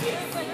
Yes.